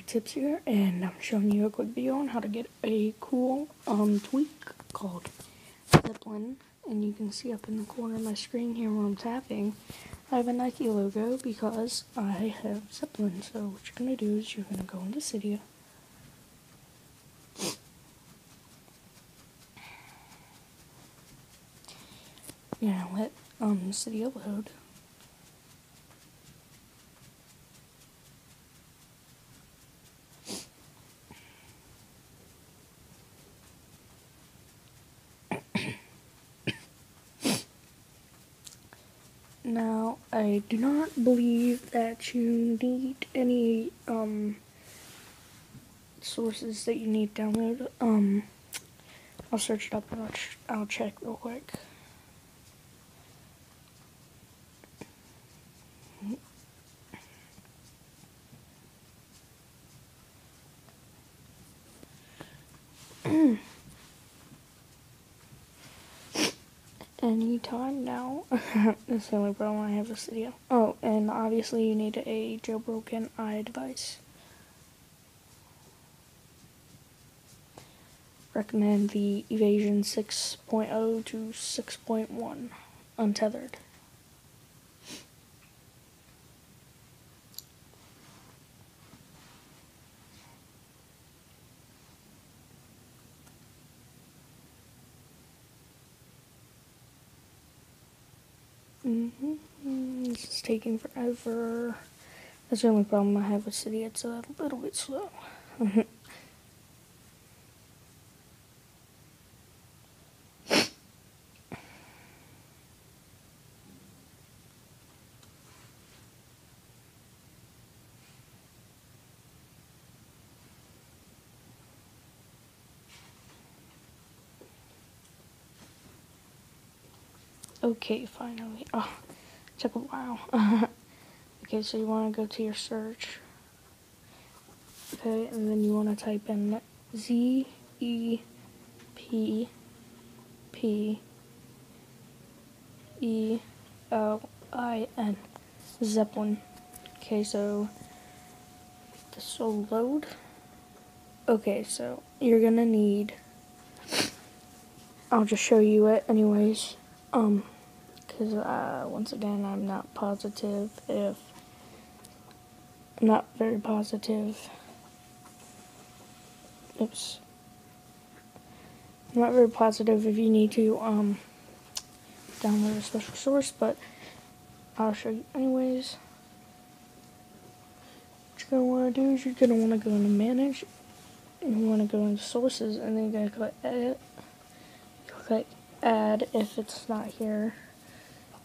Tips here, and I'm showing you a quick video on how to get a cool um, tweak called Zeppelin. And you can see up in the corner of my screen here where I'm tapping, I have a Nike logo because I have Zeppelin. So what you're going to do is you're going to go into Cydia. Yeah, let um, Cydia load. Now, I do not believe that you need any um, sources that you need download. Um, I'll search it up and I'll, ch I'll check real quick. anytime now. That's the only problem I have with Cydia. Oh, and obviously you need a jailbroken iDevice. Recommend the evasi0n 6.0 to 6.1 untethered. Mm-hmm. This is taking forever. That's the only problem I have with Cydia. It's a little bit slow. Okay, finally. Oh, took a while. okay, so you want to go to your search. Okay, and then you want to type in Z E P P E L I N Zeppelin. Okay, so this will load. Okay, so you're gonna need. I'll just show you it anyways. Um, because uh, once again I'm not positive if I'm not very positive. Oops. I'm not very positive if you need to um, download a special source but I'll show you anyways. What you're going to want to do is you're going to want to go into manage and you want to go into sources and then you're going to click edit. Click add if it's not here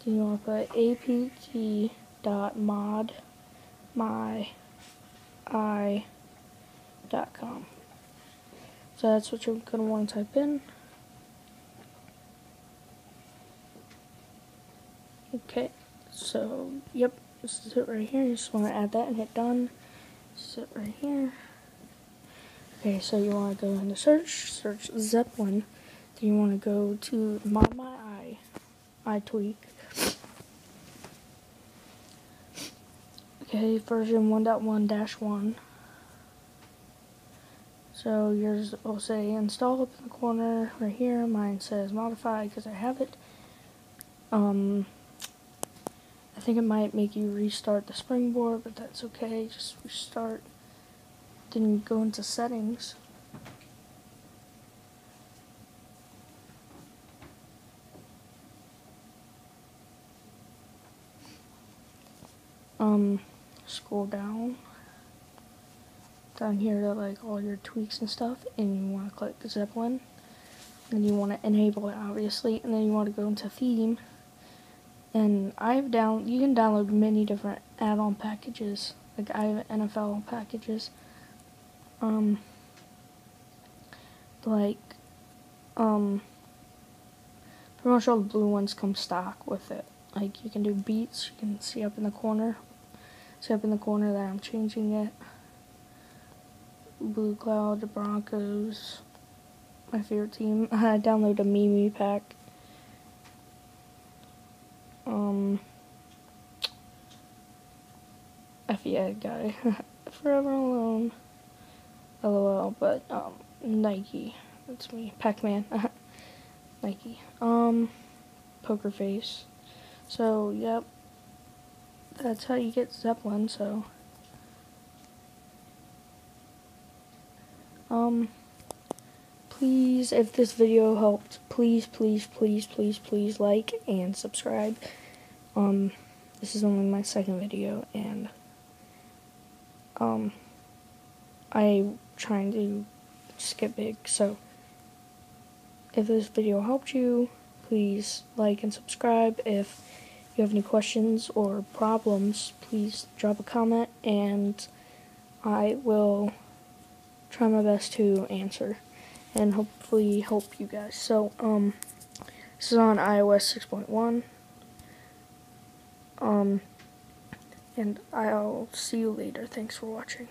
you want to put apt dot mod my i dot com. So that's what you're going to want to type in. Okay, so yep, this is it right here. You just want to add that and hit done. This is it right here. Okay, so you want to go into search, search Zeppelin. Then you want to go to ModMyi, iTweak. Okay, version 1.1-1. So yours will say install up in the corner right here. Mine says modify because I have it. Um, I think it might make you restart the springboard, but that's okay. Just restart. Then go into settings. Um, scroll down down here to like all your tweaks and stuff and you want to click the Zeppelin and you want to enable it obviously and then you want to go into theme and I've down you can download many different add-on packages like I have NFL packages um like um pretty much all the blue ones come stock with it like you can do beats you can see up in the corner See up in the corner that I'm changing it. Blue Cloud, the Broncos, my favorite team. I downloaded a Mimi pack. Um, FEA guy. forever alone. LOL, but um, Nike. That's me. Pac-Man. Nike. Um, poker face. So, yep. That's how you get Zeppelin, so. Um, please, if this video helped, please, please, please, please, please like and subscribe. Um, this is only my second video, and, um, I'm trying to get big, so if this video helped you, please like and subscribe. If you have any questions or problems, please drop a comment, and I will try my best to answer and hopefully help you guys. So, um, this is on iOS 6.1. Um, and I'll see you later. Thanks for watching.